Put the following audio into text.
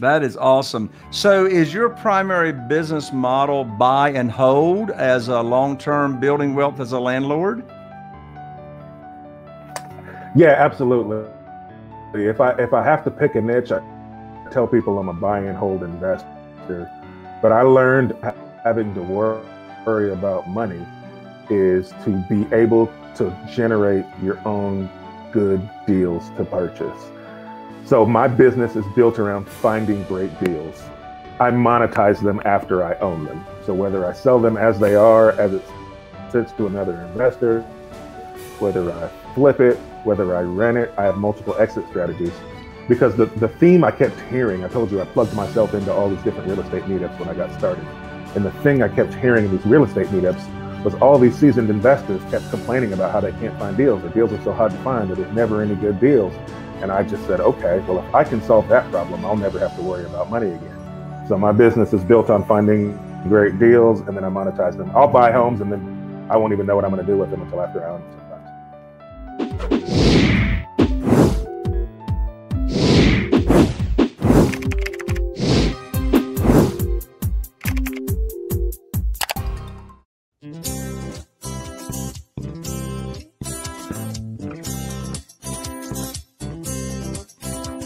That is awesome. So, is your primary business model buy and hold as a long term building wealth as a landlord? Yeah, absolutely. If I if I have to pick a niche, I tell people I'm a buy and hold investor. But I learned having to worry about money is to be able to generate your own good deals to purchase. So my business is built around finding great deals. I monetize them after I own them. So whether I sell them as they are, as it sits to another investor, whether I flip it, whether I rent it, I have multiple exit strategies. Because the, the theme I kept hearing, I told you I plugged myself into all these different real estate meetups when I got started. And the thing I kept hearing in these real estate meetups was all these seasoned investors kept complaining about how they can't find deals. The deals are so hard to find that there's never any good deals. And I just said, okay, well, if I can solve that problem, I'll never have to worry about money again. So my business is built on finding great deals and then I monetize them. I'll buy homes and then I won't even know what I'm going to do with them until after I own them sometimes.